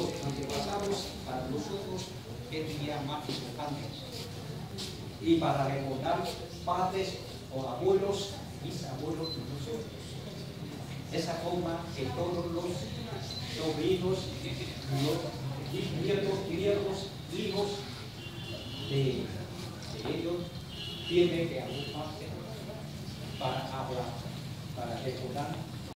nuestros antepasados, para nosotros es día más importante. Y para recordar padres o abuelos, bisabuelos de nosotros. Esa forma que todos los sobrinos, los nietos, nietos, hijos de, de ellos tienen que agruparse para hablar, para recordar